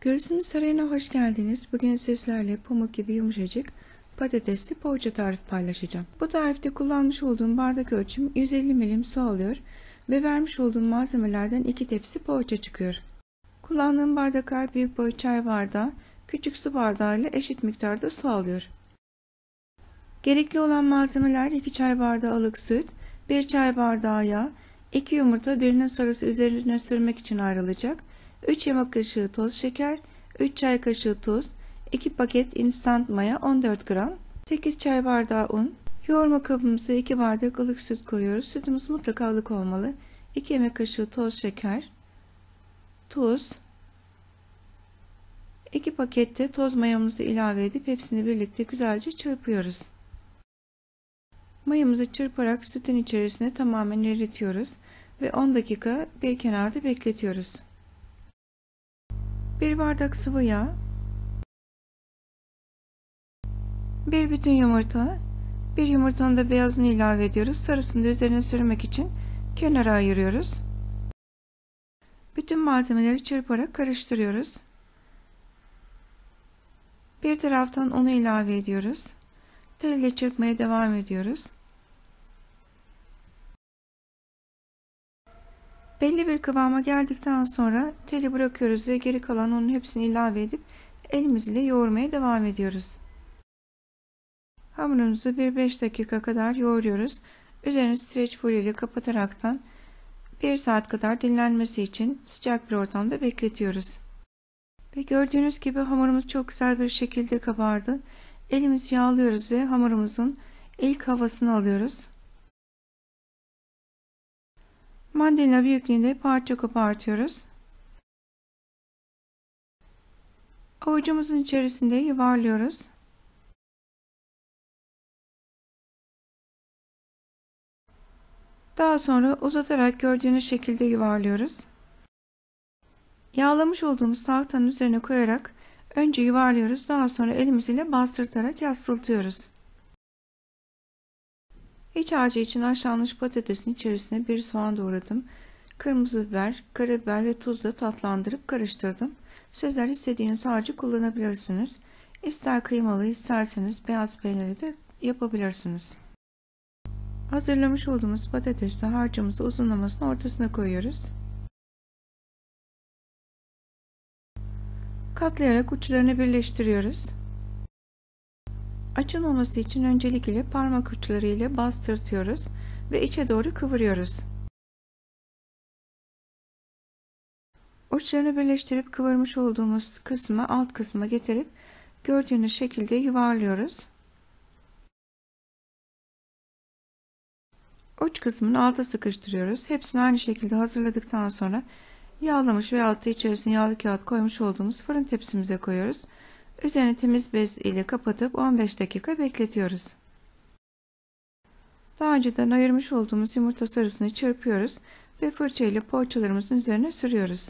Gülsüm Sarayı'na hoş geldiniz. Bugün sizlerle pamuk gibi yumuşacık patatesli poğaça tarifi paylaşacağım. Bu tarifte kullanmış olduğum bardak ölçüm 150 milim su alıyor ve vermiş olduğum malzemelerden 2 tepsi poğaça çıkıyor. Kullandığım bardaklar büyük boy çay bardağı, küçük su bardağı ile eşit miktarda su alıyor. Gerekli olan malzemeler 2 çay bardağı ılık süt, 1 çay bardağı yağ, 2 yumurta birinin sarısı üzerine sürmek için ayrılacak, 3 yemek kaşığı toz şeker, 3 çay kaşığı tuz, 2 paket instant maya 14 gram, 8 çay bardağı un, yoğurma kabımıza 2 bardak ılık süt koyuyoruz. Sütümüz mutlaka ılık olmalı. 2 yemek kaşığı toz şeker, tuz, 2 pakette toz mayamızı ilave edip hepsini birlikte güzelce çırpıyoruz. Mayamızı çırparak sütün içerisine tamamen eritiyoruz ve 10 dakika bir kenarda bekletiyoruz. 1 bardak sıvı yağ, 1 bütün yumurta, bir yumurtanın da beyazını ilave ediyoruz. Sarısını da üzerine sürmek için kenara ayırıyoruz. Bütün malzemeleri çırparak karıştırıyoruz. Bir taraftan unu ilave ediyoruz. Tel ile çırpmaya devam ediyoruz. Belli bir kıvama geldikten sonra teli bırakıyoruz ve geri kalan unun hepsini ilave edip elimiz ile yoğurmaya devam ediyoruz. Hamurumuzu bir 5 dakika kadar yoğuruyoruz. Üzerini streç folyo ile kapataraktan 1 saat kadar dinlenmesi için sıcak bir ortamda bekletiyoruz. Ve gördüğünüz gibi hamurumuz çok güzel bir şekilde kabardı. Elimizi yağlıyoruz ve hamurumuzun ilk havasını alıyoruz. Mandalina büyüklüğünde parça kopartıyoruz. Avucumuzun içerisinde yuvarlıyoruz. Daha sonra uzatarak gördüğünüz şekilde yuvarlıyoruz. Yağlamış olduğumuz tahtanın üzerine koyarak önce yuvarlıyoruz. Daha sonra elimiz ile bastırtarak yassıltıyoruz. İç harcı için haşlanmış patatesin içerisine bir soğan doğradım. Kırmızı biber, karabiber ve tuzla tatlandırıp karıştırdım. Sizler istediğiniz harcı kullanabilirsiniz. İster kıymalı isterseniz beyaz peynirli de yapabilirsiniz. Hazırlamış olduğumuz patatesli harcımızı uzunlamasına ortasına koyuyoruz. Katlayarak uçlarını birleştiriyoruz. Açılmaması için öncelikle parmak uçları ile bastırtıyoruz ve içe doğru kıvırıyoruz. Uçlarını birleştirip kıvırmış olduğumuz kısmı alt kısma getirip gördüğünüz şekilde yuvarlıyoruz. Uç kısmını alta sıkıştırıyoruz. Hepsini aynı şekilde hazırladıktan sonra yağlamış veya da içerisine yağlı kağıt koymuş olduğumuz fırın tepsimize koyuyoruz. Üzerini temiz bez ile kapatıp 15 dakika bekletiyoruz. Daha önceden ayırmış olduğumuz yumurta sarısını çırpıyoruz ve fırça ile poğaçalarımızın üzerine sürüyoruz.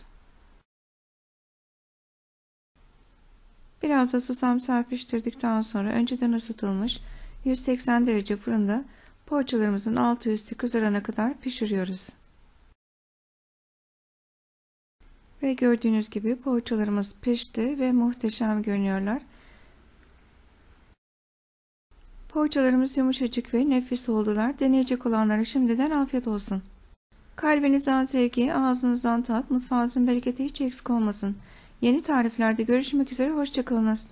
Biraz da susam serpiştirdikten sonra önceden ısıtılmış 180 derece fırında poğaçalarımızın altı üstü kızarana kadar pişiriyoruz. Ve gördüğünüz gibi poğaçalarımız pişti ve muhteşem görünüyorlar. Poğaçalarımız yumuşacık ve nefis oldular. Deneyecek olanlara şimdiden afiyet olsun. Kalbinizden sevgi, ağzınızdan tat, mutfağınızın bereketi hiç eksik olmasın. Yeni tariflerde görüşmek üzere, hoşçakalınız.